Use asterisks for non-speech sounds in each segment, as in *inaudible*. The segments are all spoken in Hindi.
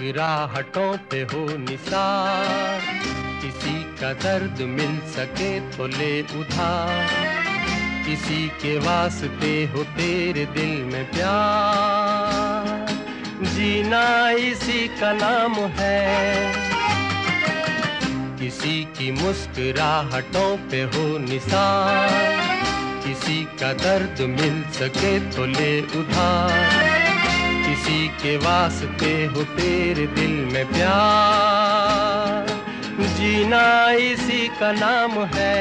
मुस्कुराहटों पे हो निसार। किसी का दर्द मिल सके तो ले उधार। किसी के वास्ते हो तेरे दिल में प्यार। जीना इसी का नाम है। किसी की मुस्कुराहटों पे हो निसार। किसी का दर्द मिल सके तो ले उधार। किसी के वास्ते हो तेरे दिल में प्यार। जीना इसी का नाम है।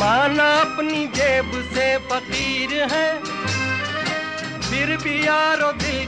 माना अपनी जेब से फकीर है। फिर भी यारो दिल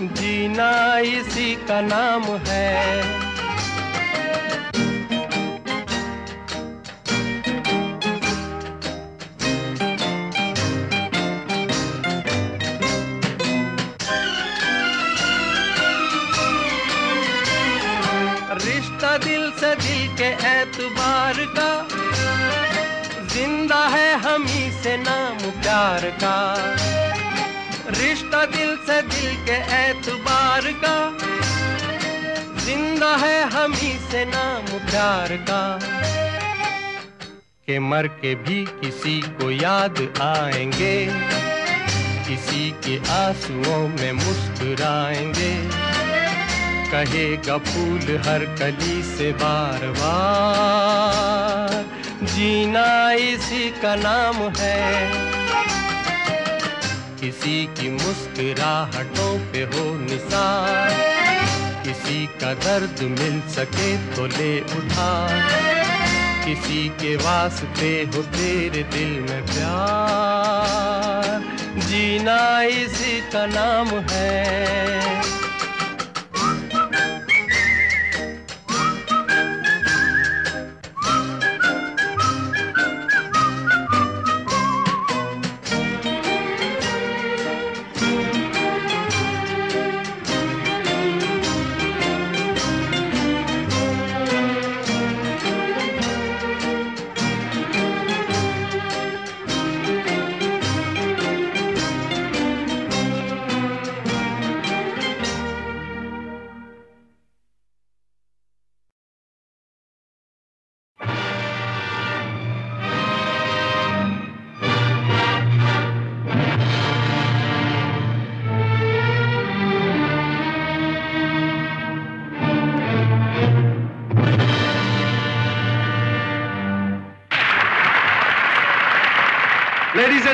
जीना इसी का नाम है। रिश्ता दिल से दिल के एतबार का, ज़िंदा है हम ही से नाम प्यार का। रिश्ता दिल से दिल के एतबार का। ज़िंदा है हम ही से नाम प्यार का। के मर के भी किसी को याद आएँगे, किसी के आंसुओं में मुस्कुराएँगे। कहेगा फूल हर कली से बार बार, जीना इसी का नाम है। किसी की मुस्कुराहटों पे हो निसार। किसी का दर्द मिल सके तो ले उठा किसी के वास्ते हो तेरे दिल में प्यार। जीना इसी का नाम है।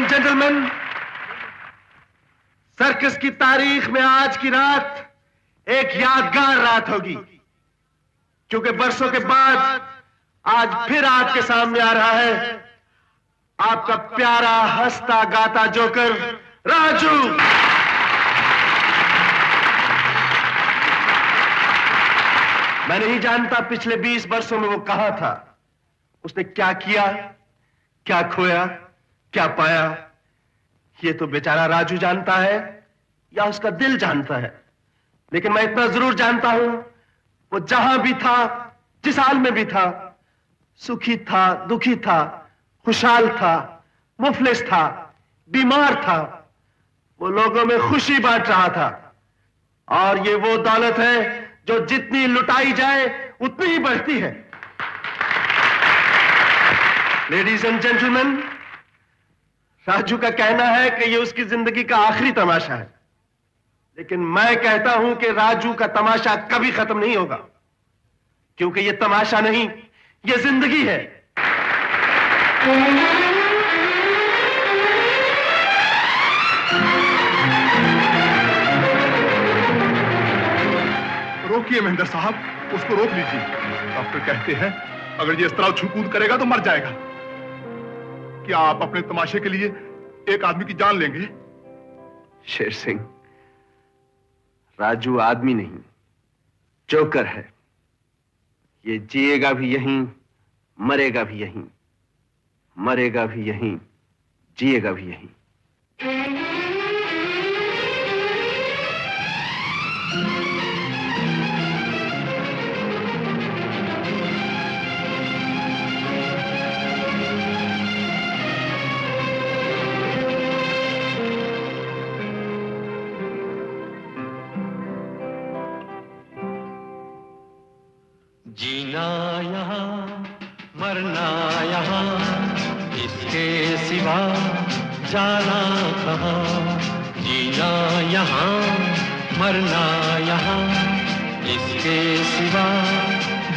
एंड जेंटलमैन सर्कस की तारीख में आज की रात एक यादगार रात होगी। क्योंकि बरसों के बाद आज फिर आपके सामने आ रहा है आपका प्यारा हंसता गाता जोकर राजू। मैं नहीं जानता पिछले 20 वर्षों में वो कहाँ था, उसने क्या किया, क्या खोया क्या पाया? ये तो बेचारा राजू जानता है या उसका दिल जानता है। लेकिन मैं इतना ज़रूर जानता हूँ, वो जहाँ भी था, जिस हाल में भी था, सुखी था, दुखी था, खुशहाल था, मुफलिस था, बीमार था, वो लोगों में खुशी बांट रहा था। और ये वो दौलत है जो जितनी लुटाई जाए, उतनी ही बढ़ती है। लेडीज़ एंड जेंटलमैन राजू का कहना है कि ये उसकी ज़िंदगी का आखिरी तमाशा है। लेकिन मैं कहता हूँ कि राजू का तमाशा कभी खत्म नहीं होगा। क्योंकि ये तमाशा नहीं, ये ज़िंदगी है। रुक रोकिए महेंद्र साहब, उसको रोक लीजिए। डॉक्टर कहते हैं, अगर ये इस तरह छूकूद करेगा तो मर जाएगा। क्या आप अपने तमाशे के लिए एक आदमी की जान लेंगे। शेर सिंह, राजू आदमी नहीं, जोकर है। ये जिएगा भी यहीं, मरेगा भी यहीं, मरेगा भी यहीं, जिएगा भी यहीं।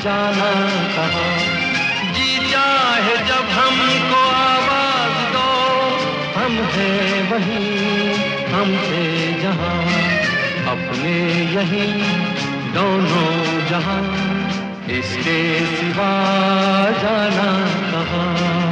जाना कहाँ? जी चाहे जब हमको आवाज़ दो, हम हैं वही, हम थे जहाँ। अपने यही, दोनों जहाँ। इसके सिवा जाना कहाँ?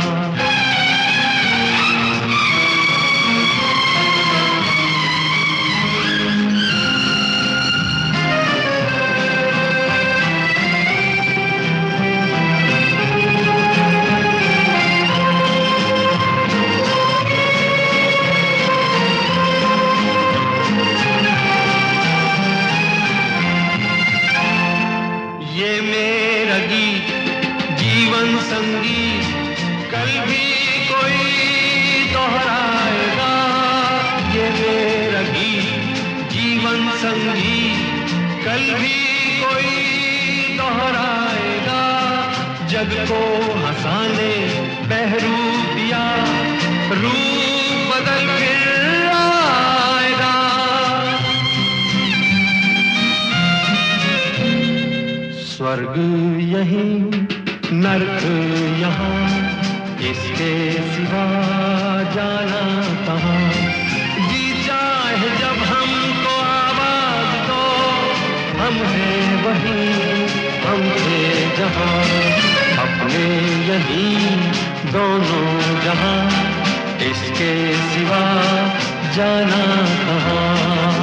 यही नरक यहाँ, इसके सिवा जाना कहाँ? जी चाहे जब हमको आवाज़ दो, हम हैं वही, हम थे जहाँ। अपने यही दोनों जहाँ, इसके सिवा जाना कहाँ?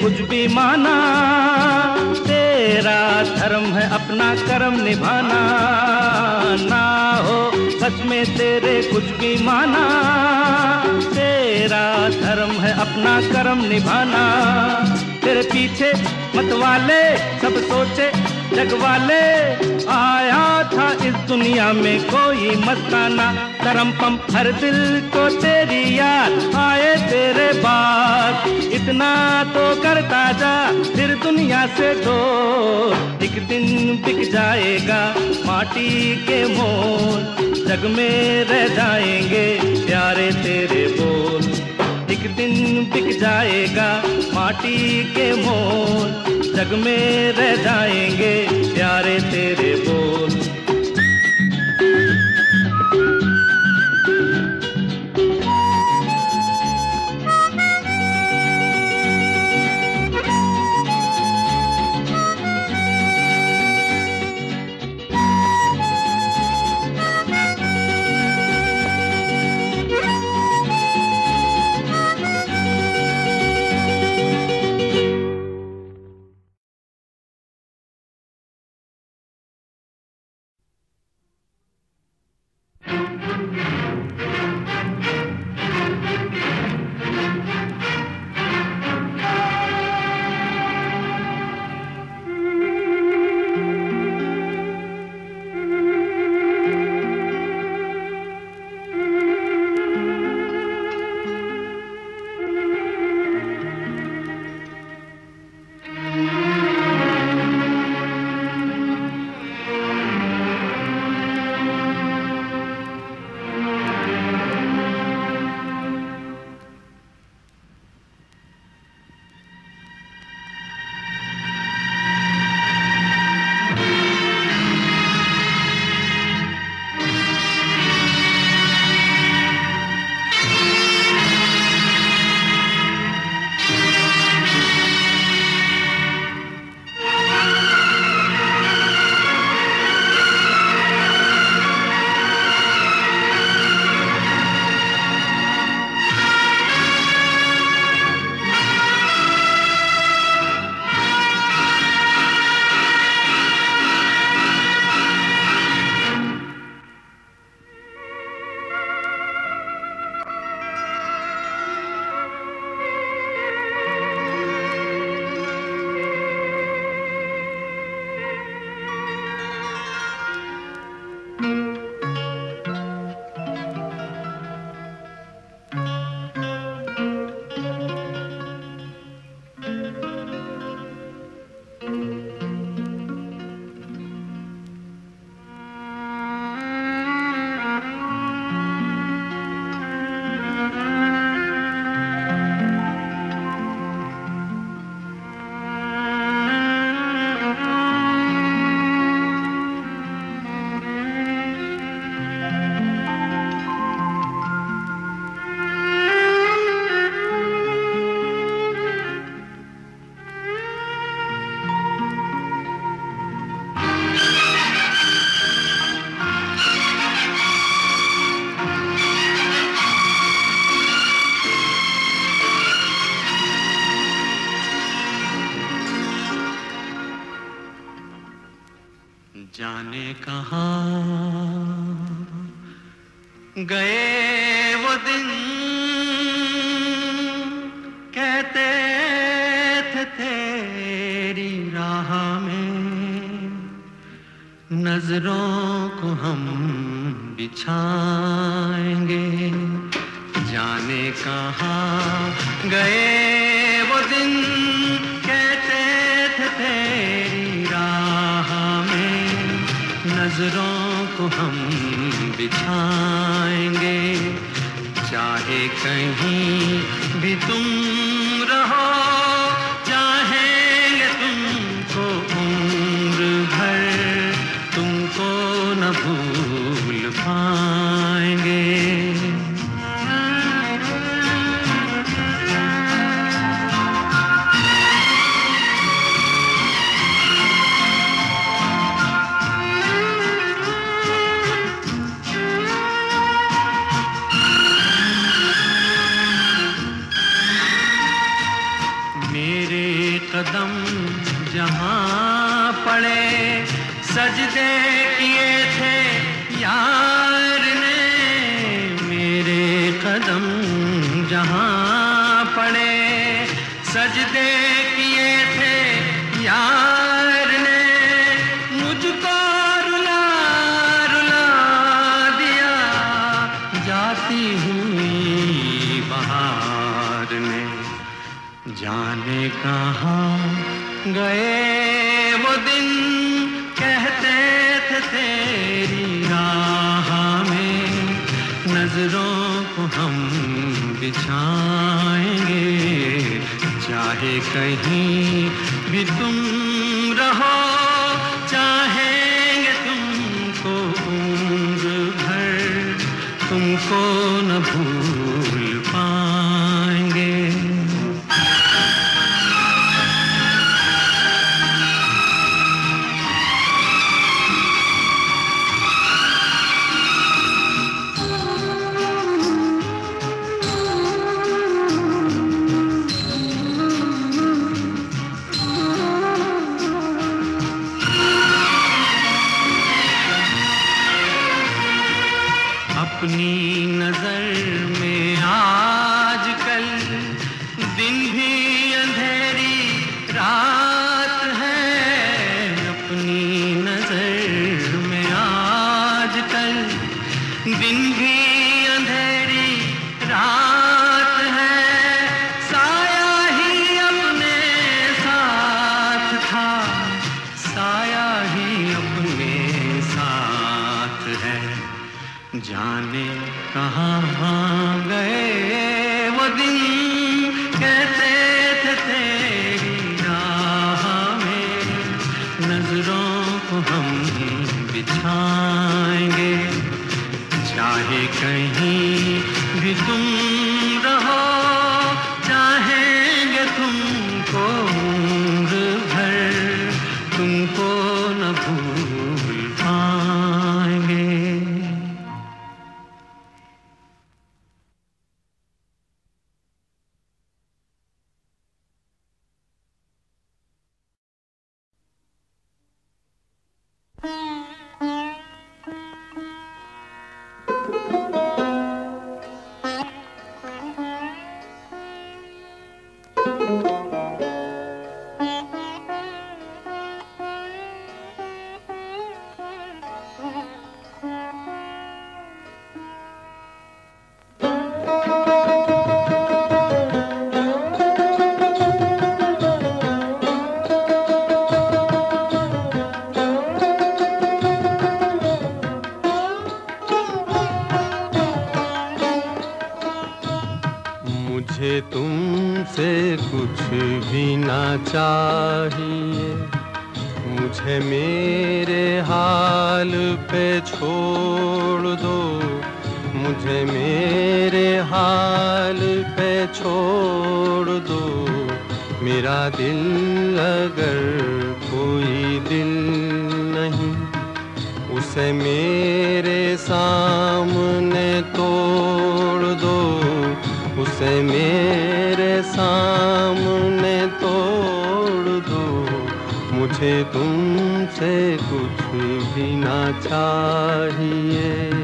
कुछ भी माना, तेरा धर्म है अपना कर्म निभाना। ना हो सच में तेरे कुछ भी माना, तेरा धर्म है अपना कर्म निभाना। तेरे पीछे मत वाले, सब सोचे जग वाले आया था इस दुनिया में कोई मस्ताना। करम पम, हर दिल को तेरी याद, आए तेरे बात इतना तो करता जा फिर दुनिया से दो एक दिन बिक जाएगा माटी के मोल जग में रह जाएँगे प्यारे तेरे बोल। एक दिन बिक जाएगा माटी के मोल जग में रह जाएँगे प्यारे तेरे बोल। नज़रों को हम बिछाएँगे। चाहे कहीं भी तुम रहो चाहे कहीं भी तुम रहो चाहेंगे तुमको उम्र भर तुमको न भूल मुझे तुमसे कुछ भी ना चाहिए।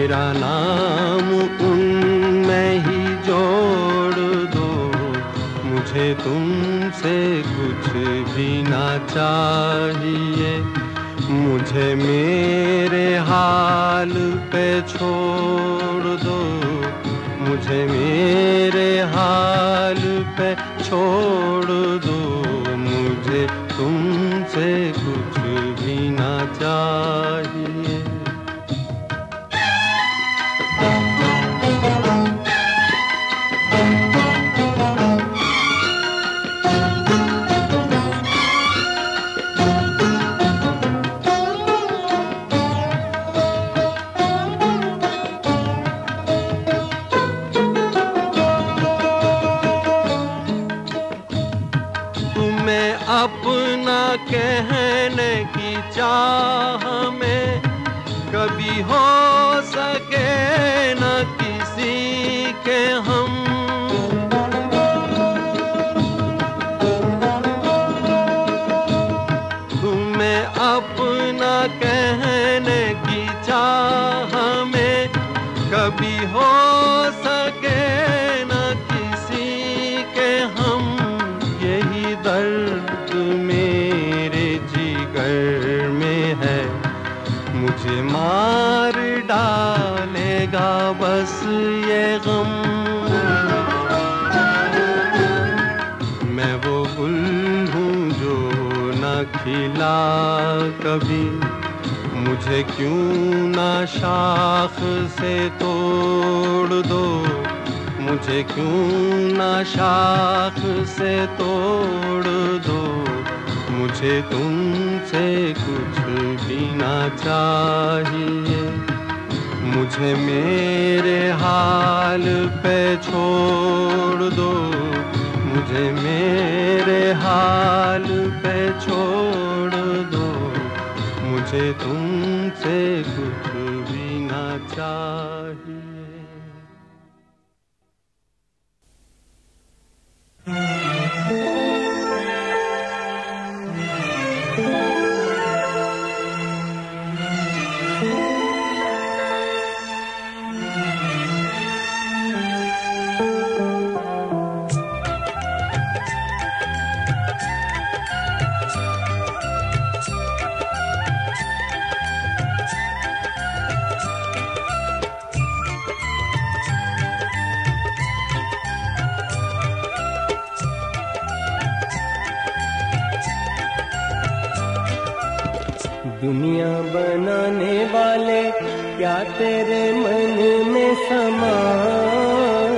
मेरा नाम उनमें ही जोड़ दो। मुझे तुमसे कुछ भी ना चाहिए। मुझे मेरे हाल पे छोड़ दो। मुझे मेरे हाल पे छोड़ दो। मुझे तुमसे कुछ भी ना चाहिए। डालेगा बस ये गम। मैं वो गुल हूँ जो न खिला कभी। मुझे क्यों ना शाख से तोड़ दो? मुझे क्यों ना शाख से तोड़ दो? मुझे तुमसे कुछ भी ना चाहिए। मुझे मेरे हाल पे छोड़ दो। मुझे मेरे हाल पे छोड़ दो। मुझे तुमसे कुछ भी ना चाहिए। दुनिया वाले, क्या तेरे मन में समाई?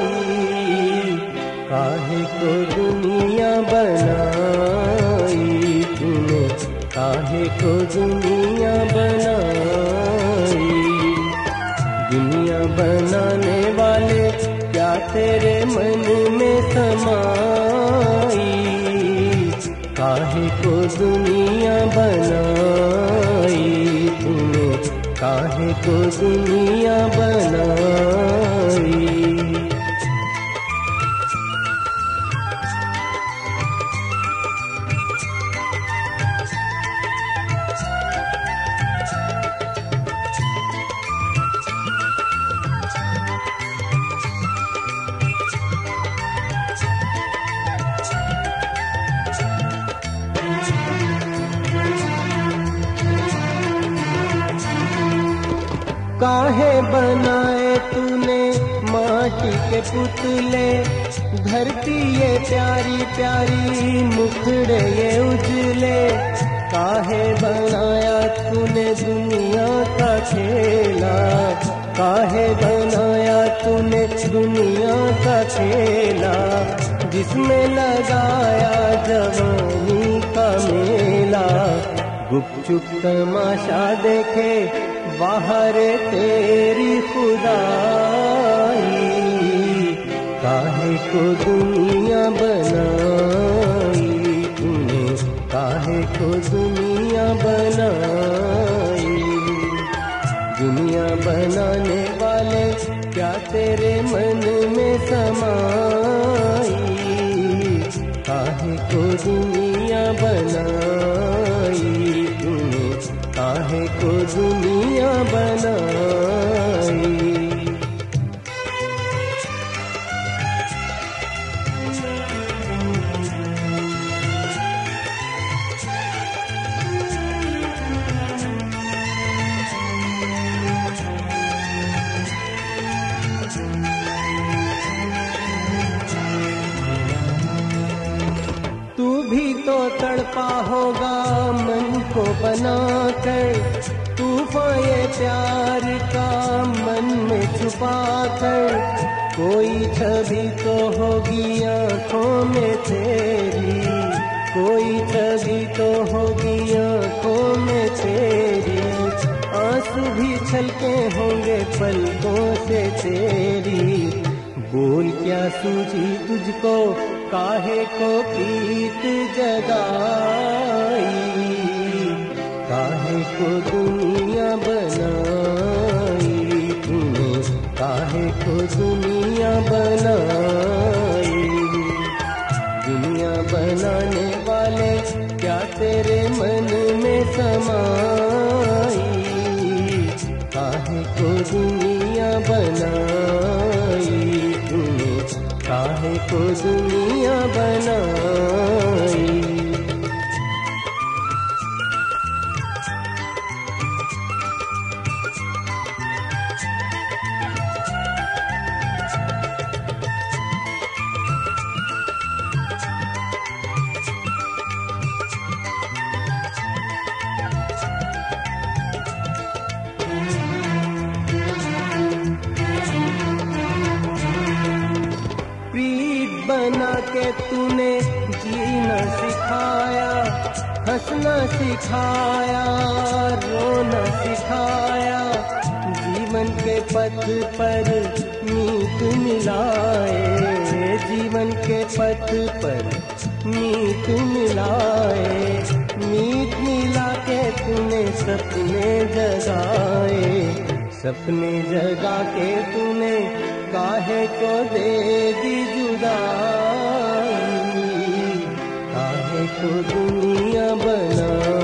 काहे को दुनिया बनाई तूने? काहे को दुनिया बनाई? दुनिया बनाने वाले, क्या तेरे मन में समाई? काहे को दुनिया बनाई? काहे को दुनिया बनाई पुतले धरती ये प्यारी प्यारी, मुखड़े ये उजले। काहे बनाया तूने दुनिया का खेला काहे बनाया तूने दुनिया का खेला जिसमें लगाया जवानी का मेला? गुपचुप तमाशा देखे, बाहर तेरी काहे को दुनिया बनाई तूने, काहे को दुनिया बनाई? दुनिया बनाने वाले क्या तेरे मन में समाई? काहे को दुनिया बनाई तूने, काहे को दुनिया बनाई? को बनाकर तूफ़ान ये प्यार का मन में छुपा कर। कोई छवि तो होगी आँखों में तेरी। कोई छवि तो होगी आँखों में तेरी। आँसू भी छलके होंगे पलकों से तेरी। बोल क्या सूझी तुझको, काहे को पीत जगाई? को दुनिया बनाई तूने, काहे को दुनिया बनाई? दुनिया बनाने वाले क्या तेरे मन में समाई? काहे को दुनिया बनाई तूने, काहे को दुनिया बनाई? सपने जगा के तूने काहे को दे दी जुदाई? काहे को दुनिया बनाई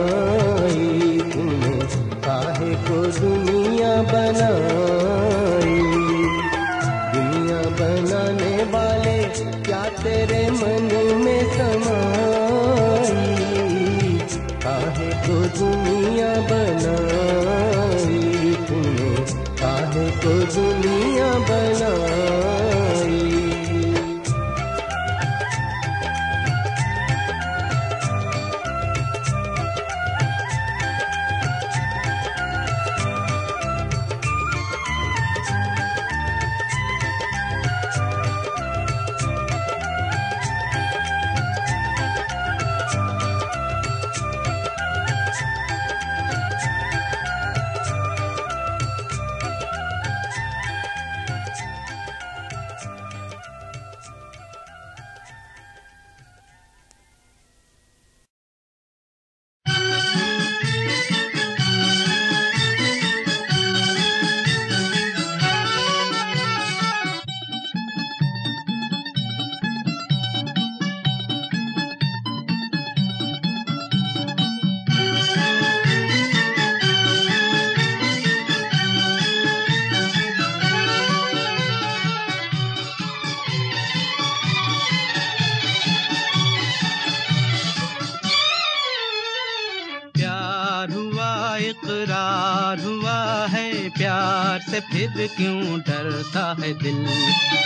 इकरार हुआ है प्यार से, फिर क्यों डरता है दिल?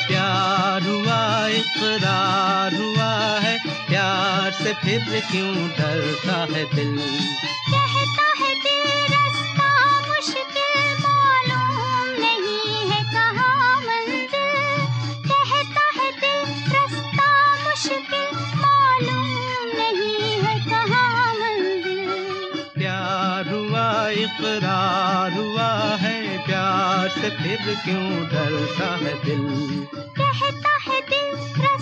प्यार हुआ, इकरार हुआ है प्यार से, फिर क्यों डरता है दिल? से फिर क्यों डरता है दिल? कहता है दिल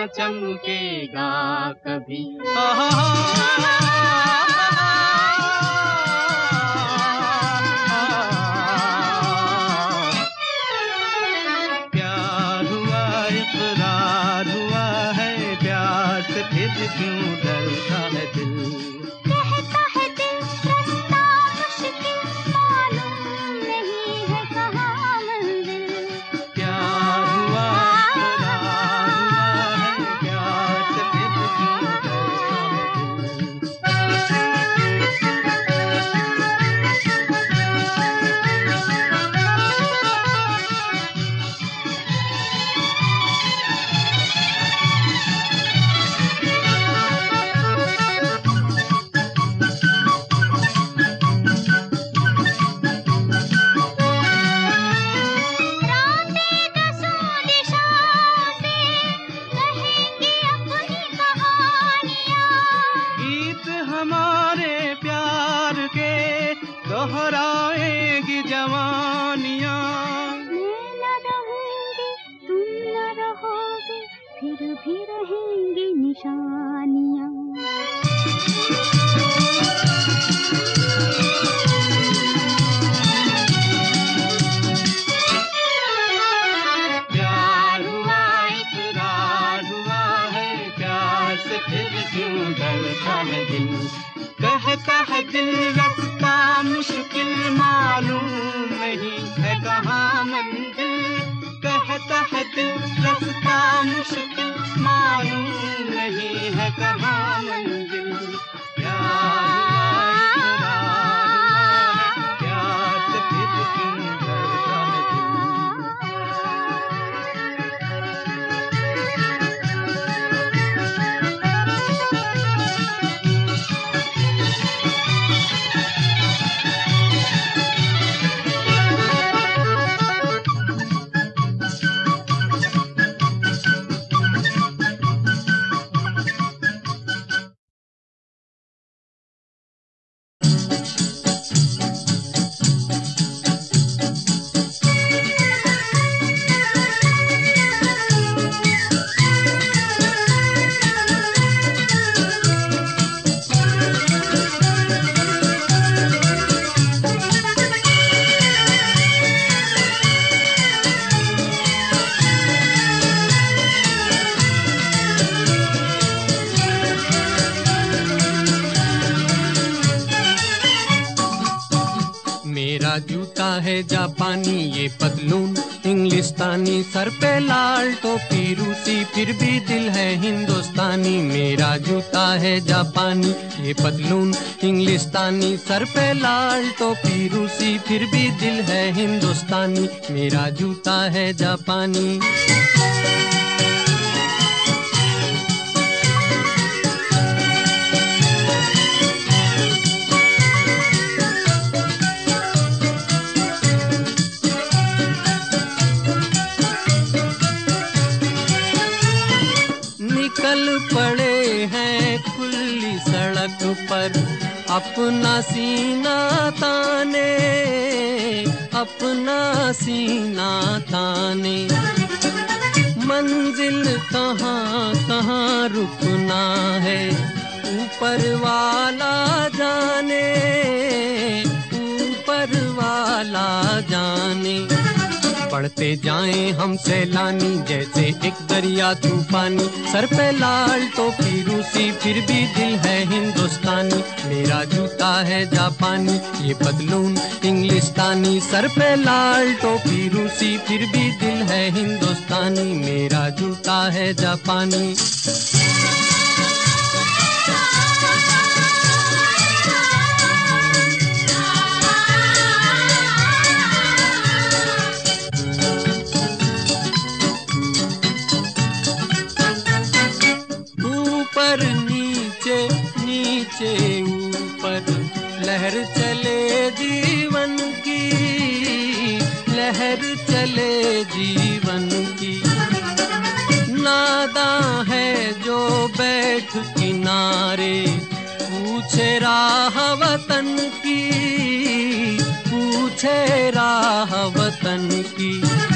न चमकेगा कभी। *laughs* *laughs* *laughs* फिर डरता है दिल कहता है दिल रास्ता मुश्किल मालूम नहीं है कहाँ मंदिर कहता है दिल रास्ता मुश्किल मालूम नहीं है कहाँ मंदिर प्यार इंग्लिस्तानी सर पे लाल टोपी रूसी, फिर भी दिल है हिंदुस्तानी। मेरा जूता है जापानी, ये पतलून इंग्लिस्तानी। सर पे लाल टोपी रूसी, फिर भी दिल है हिंदुस्तानी। मेरा जूता है जापानी। पर अपना सीना ताने, अपना सीना ताने। मंजिल कहाँ कहाँ रुकना है, ऊपर वाला जाने, ऊपर वाला जाने। बढ़ते जाएँ हम सैलानी, जैसे एक दरिया तूफानी। सर पे लाल टोपी रूसी, फिर भी दिल है हिंदुस्तानी। मेरा जूता है जापानी, ये पतलून इंग्लिस्तानी। सर पे लाल टोपी रूसी, फिर भी दिल है हिंदुस्तानी। मेरा जूता है जापानी। नीचे ऊपर लहर चले जीवन की, लहर चले जीवन की। नादा है जो बैठ किनारे, पूछे राह वतन की, पूछे राह वतन की।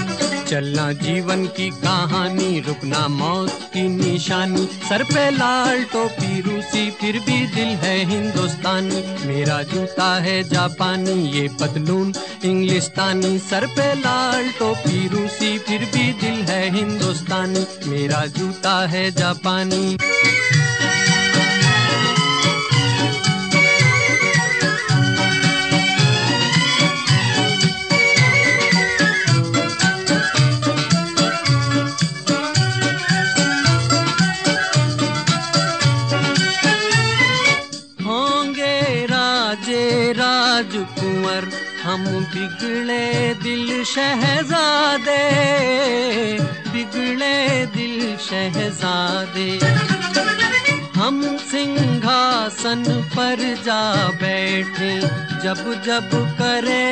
चलना जीवन की कहानी, रुकना मौत की निशानी। सर पे लाल टोपी, रूसी, फिर भी दिल है हिंदुस्तानी। मेरा जूता है जापानी, ये पतलून इंग्लिस्तानी। सर पे लाल टोपी, रूसी, फिर भी दिल है हिंदुस्तानी। मेरा जूता है जापानी। दिल शहजादे बिगड़े दिल शहजादे। हम सिंहासन पर जा बैठे जब जब करे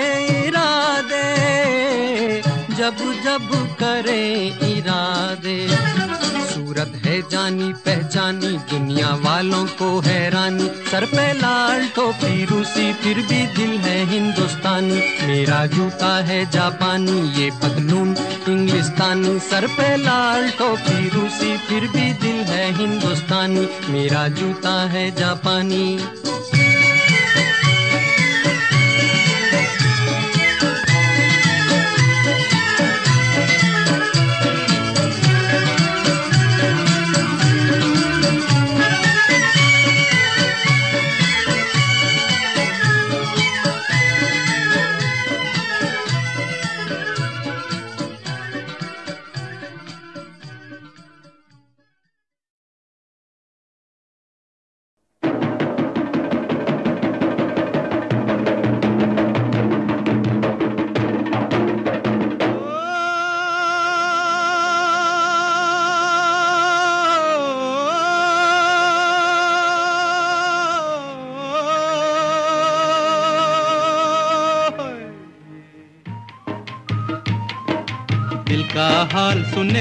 इरादे जब जब करे इरादे जानी, पहचानी, दुनिया वालों को हैरानी। सर पे लाल टोपी, रूसी, फिर भी दिल है हिंदुस्तानी। मेरा जूता है जापानी, ये पतलून इंग्लिस्तानी। सर पे लाल टोपी, रूसी, फिर भी दिल है हिंदुस्तानी। मेरा जूता है जापानी।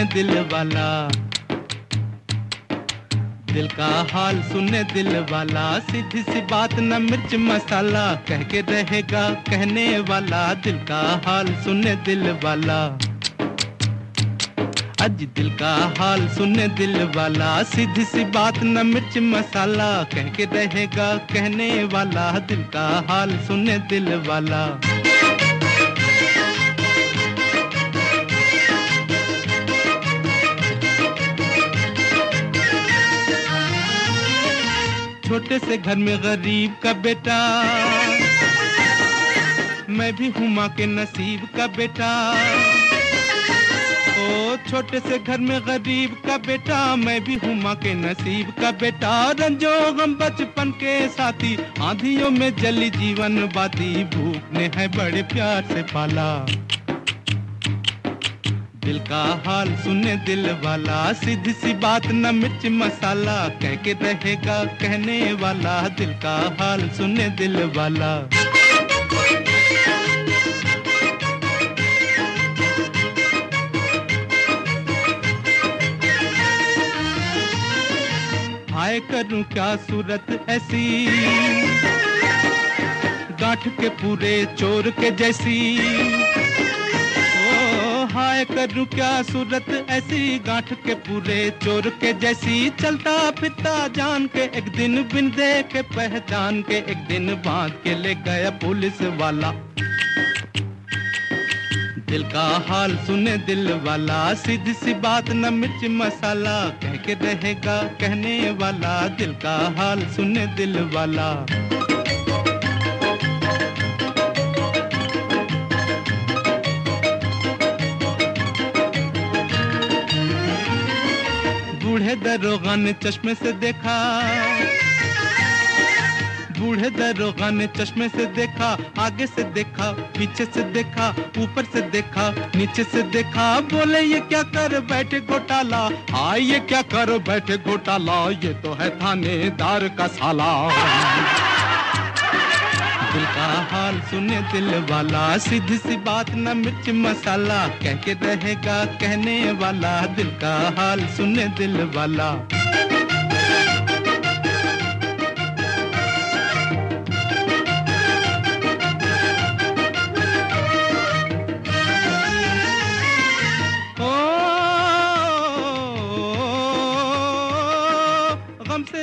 सुने दिल वाला। दिल का हाल सुने दिल वाला। सीधी सी बात न मिर्च मसाला। कह के रहेगा कहने वाला। दिल का हाल सुने दिल वाला। अज दिल का हाल सुने दिल वाला। सीधी सी बात न मिर्च मसाला। कह के रहेगा कहने वाला। दिल का हाल सुने दिल वाला। छोटे से घर में गरीब का बेटा। मैं भी हूँ माँ के नसीब का बेटा। ओ, छोटे से घर में गरीब का बेटा, मैं भी हूँ माँ के नसीब का बेटा। रंजो हम बचपन के साथी, आंधियों में जली जीवन बाती। भूख ने है बड़े प्यार से पाला। दिल का हाल सुने दिल वाला, सीधी सी बात न मिर्च मसाला, कह के रहेगा कहने वाला, दिल का हाल सुने दिल वाला। हाय करूँ क्या सूरत ऐसी? गांठ के पूरे चोर के जैसी। हाय करूँ क्या सूरत? ऐसी गांठ के पूरे चोर के जैसी चलता फिरता जान के एक दिन बिन देखे पहचान के एक दिन बाँध के ले गया पुलिस वाला। दिल का हाल सुने दिल वाला, सीधी सी बात न मिर्च मसाला, कह के रहेगा कहने वाला। दिल का हाल सुने दिल वाला। बूढ़े दरोगा ने चश्मे से देखा। बूढ़े दरोगा ने चश्मे से देखा, आगे से देखा, पीछे से देखा, ऊपर से देखा, नीचे से देखा। बोले, ये क्या कर बैठे घोटाला? हाँ ये क्या कर बैठे घोटाला? ये तो है थानेदार का साला। दिल का हाल सुने दिल वाला, सीधी सी बात न मिर्च मसाला, कह के रहेगा कहने वाला, दिल का हाल सुने दिल वाला।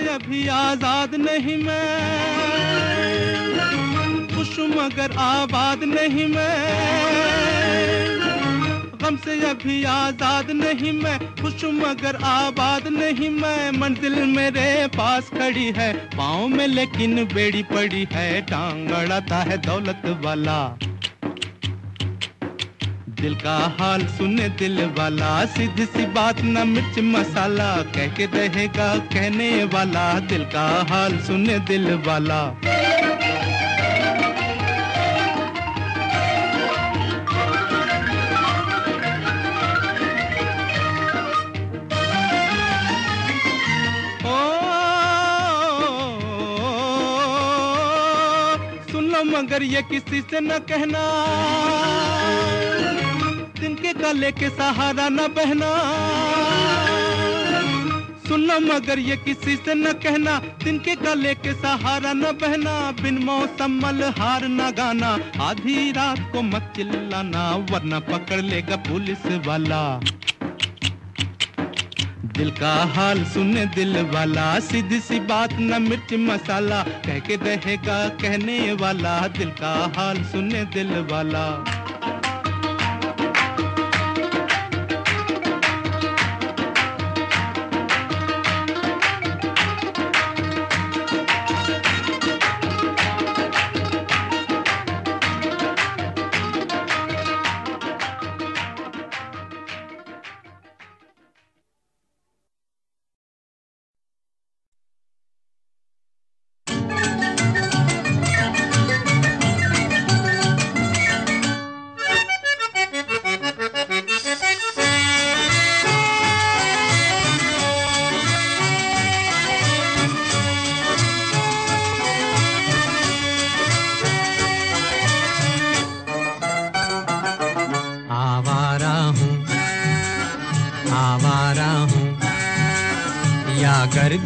अभी आज़ाद नहीं मैं। खुश मगर आबाद नहीं मैं। गम से अभी आज़ाद नहीं मैं। खुश मगर आबाद नहीं मैं। मंजिल मेरे पास खड़ी है, पाँव में लेकिन बेड़ी पड़ी है। टांग अड़ाता है दौलत वाला। दिल का हाल सुने दिल वाला। सीधी सी बात न मिर्च मसाला। कह के रहेगा कहने वाला। दिल का हाल सुने दिल वाला। मगर ये किसी से न कहना। तिनके गले के सहारा न बहना। सुन लो मगर ये किसी से न कहना। तिनके गले के सहारा न बहना। बिन मौसम हार न गाना। आधी रात को मत चिल्लाना, वरना पकड़ लेगा पुलिस वाला। दिल का हाल सुन दिल वाला, सीधी सी बात न मिर्च मसाला, कह के रहेगा कहने वाला, दिल का हाल सुन दिल वाला।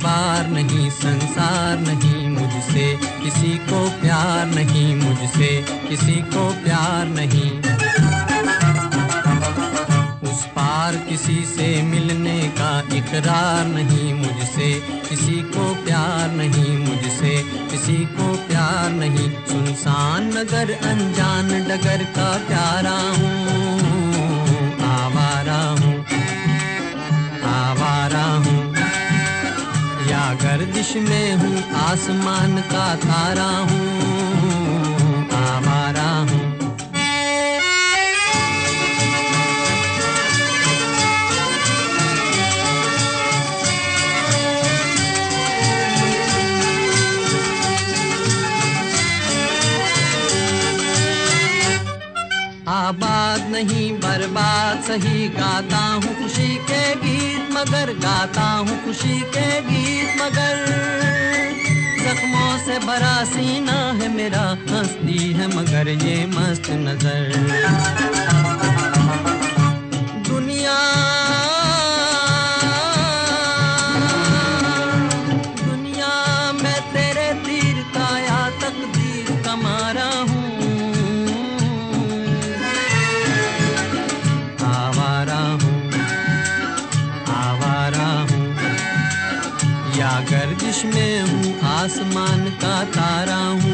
बार नहीं, संसार नहीं मुझसे, किसी को प्यार नहीं मुझसे, किसी को प्यार नहीं। उस पार किसी से मिलने का इकरार नहीं मुझसे, किसी को प्यार नहीं मुझसे, किसी को प्यार नहीं। सुनसान नगर, अनजान डगर का प्यारा हूँ। गर्दिश में हूँ, आसमान का तारा हूँ, आवारा हूँ। आबाद नहीं, बर्बाद सही गाता हूँ। मगर गाता हूँ खुशी के गीत, मगर जख्मों से भरा सीना है मेरा, हंसती है मगर ये मस्त नज़र। या गर्दिश में हूँ आसमान का तारा हूँ